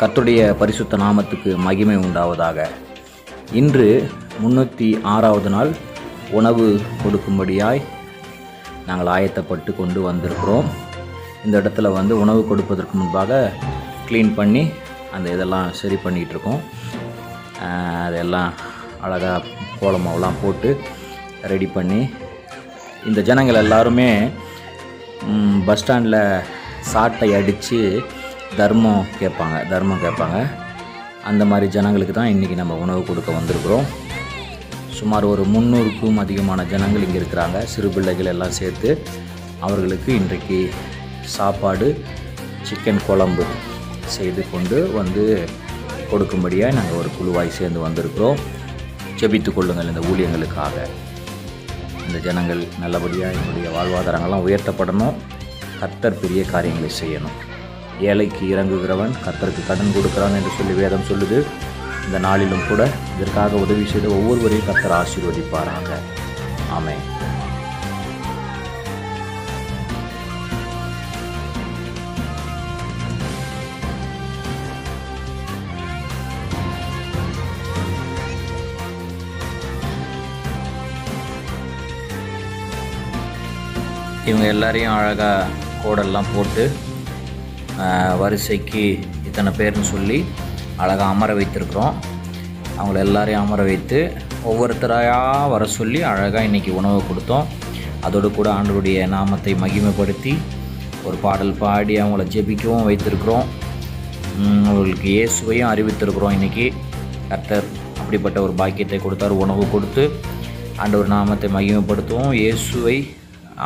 கத்துடைய பரிசுத்த நாமத்துக்கு மகிமை உண்டாவதாக. இன்று முன்னூற்றி ஆறாவது நாள் உணவு கொடுக்கும்படியாய் நாங்கள் ஆயத்தப்பட்டு கொண்டு வந்திருக்கிறோம். இந்த இடத்துல வந்து உணவு கொடுப்பதற்கு முன்பாக க்ளீன் பண்ணி அந்த இதெல்லாம் சரி பண்ணிகிட்ருக்கோம். அதெல்லாம் அழகாக கோலமாவெல்லாம் போட்டு ரெடி பண்ணி இந்த ஜனங்கள் எல்லாருமே பஸ் ஸ்டாண்டில் சாட்டை அடித்து தர்மம் கேட்பாங்க தர்மம் கேட்பாங்க. அந்த மாதிரி ஜனங்களுக்கு தான் இன்றைக்கி நம்ம உணவு கொடுக்க வந்திருக்கிறோம். சுமார் ஒரு முந்நூறுக்கும் அதிகமான ஜனங்கள் இங்கே இருக்கிறாங்க. சிறு பிள்ளைகள் எல்லாம் சேர்த்து அவர்களுக்கு இன்றைக்கு சாப்பாடு சிக்கன் குழம்பு செய்து கொண்டு வந்து கொடுக்கும்படியாக நாங்கள் ஒரு குழுவாய் சேர்ந்து வந்திருக்கிறோம். ஜெபித்து கொள்ளுங்கள் இந்த ஊழியங்களுக்காக. இந்த ஜனங்கள் நல்லபடியாக என்னுடைய வாழ்வாதாரங்கள்லாம் உயர்த்தப்படணும். கர்த்தர் பெரிய காரியங்களை செய்யணும். ஏழைக்கு இறங்குகிறவன் கத்தருக்கு கடன் கொடுக்கிறான் என்று சொல்லி வேதம் சொல்லுது. இந்த நாளிலும் கூட இதற்காக உதவி செய்த ஒவ்வொருவரையும் கத்தர் ஆசீர்வதிப்பாராங்க ஆமே இவங்க எல்லாரையும் அழகாக கோடெல்லாம் போட்டு வரிசைக்கு இத்தனை பேர்னு சொல்லி அழகாக அமர வைத்திருக்கிறோம். அவங்கள எல்லாரையும் அமர வைத்து ஒவ்வொருத்தராக வர சொல்லி அழகாக இன்றைக்கி உணவு கொடுத்தோம். அதோடு கூட ஆண்டவருடைய நாமத்தை மகிமைப்படுத்தி ஒரு பாடல் பாடி அவங்கள ஜெபிக்கவும் வைத்திருக்கிறோம். அவங்களுக்கு அவர்களுக்கு இயேசுவையும் அறிவித்திருக்கிறோம் இன்றைக்கி கர்த்தர் அப்படிப்பட்ட ஒரு பாக்கியத்தை கொடுத்தார் உணவு கொடுத்து ஆண்டவர் நாமத்தை மகிமைப்படுத்தவும் இயேசுவை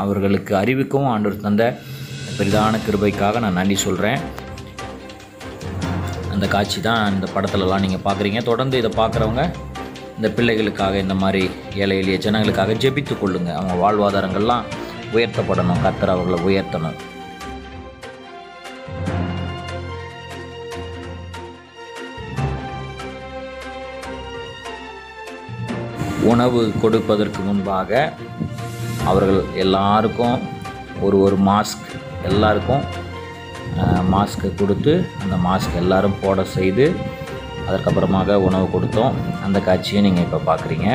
அவர்களுக்கு அறிவிக்கவும் ஆண்டவர் தந்த பெரிதான கிருபைக்காக நான் நன்றி சொல்கிறேன் அந்த காட்சி தான் இந்த படத்துலலாம் நீங்கள் பார்க்குறீங்க. தொடர்ந்து இதை பார்க்குறவங்க இந்த பிள்ளைகளுக்காக இந்த மாதிரி ஏழை எளிய ஜனங்களுக்காக ஜெபித்து கொள்ளுங்க. அவங்க வாழ்வாதாரங்கள்லாம் உயர்த்தப்படணும். கத்தர் அவர்களை உயர்த்தணும். உணவு கொடுப்பதற்கு முன்பாக அவர்கள் எல்லாருக்கும் ஒரு ஒரு மாஸ்க் எல்லாருக்கும் மாஸ்க்கு கொடுத்து அந்த மாஸ்க் எல்லோரும் போட செய்து அதற்கப்புறமாக உணவு கொடுத்தோம். அந்த காட்சியும் நீங்கள் இப்போ பார்க்குறீங்க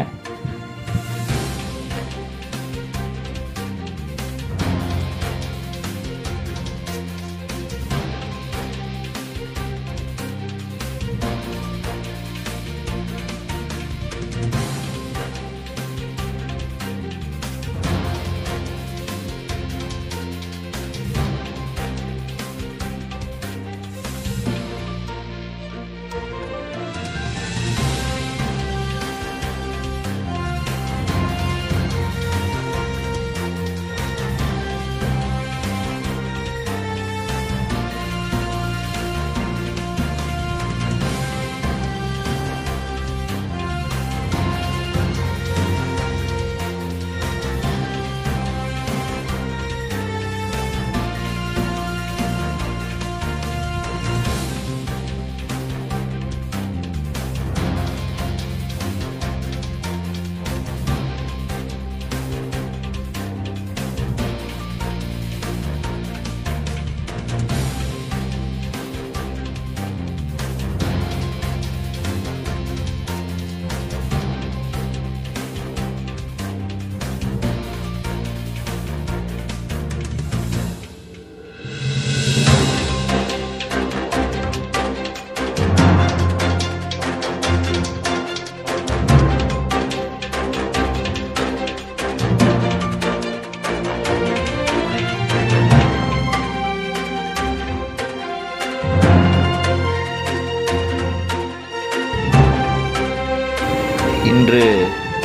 இன்று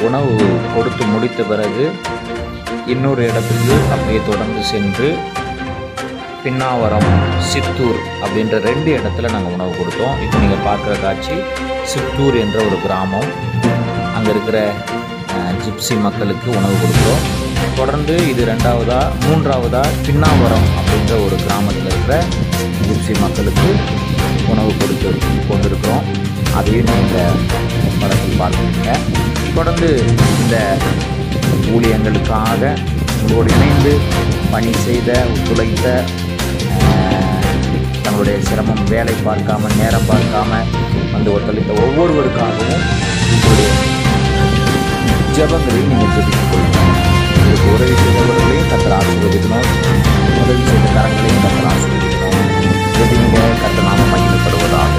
உணவு கொடுத்து முடித்த பிறகு இன்னொரு இடத்துக்கு அப்படியே தொடர்ந்து சென்று பின்னாவரம் சித்தூர் அப்படின்ற ரெண்டு இடத்துல நாங்கள் உணவு கொடுத்தோம். இப்போ நீங்கள் பார்க்குற காட்சி சித்தூர் என்ற ஒரு கிராமம். அங்கே இருக்கிற ஜிப்சி மக்களுக்கு உணவு கொடுத்தோம். தொடர்ந்து இது ரெண்டாவதா மூன்றாவதா பின்னாவரம் அப்படின்ற ஒரு கிராமத்தில் இருக்கிற ஜிப்சி மக்களுக்கு உணவு கொடுத்து கொண்டிருக்கிறோம். அதையும் இந்த படத்தில் பார்க்குறீங்க தொடர்ந்து இந்த ஊழியங்களுக்காக உங்களோடு இணைந்து பணி செய்த ஒத்துழைத்த தங்களுடைய சிரமம் வேலை பார்க்காம நேரம் பார்க்காம வந்து ஒத்துழைத்த ஒவ்வொருவருக்காகவும் உங்களுடைய ஜெபங்களில் நீங்கள் தெரிவித்துக் கொள்ளுங்கள். உங்களுக்கு உதவி செய்தவர்களையும் கத்தர் ஆசீர்வதிக்கணும். உதவி செய்த கரங்களையும் கத்தர் ஆசீர்வதிக்கணும். ஜெபிங்க கத்தர் நாம மகிமைப்படுவதாக.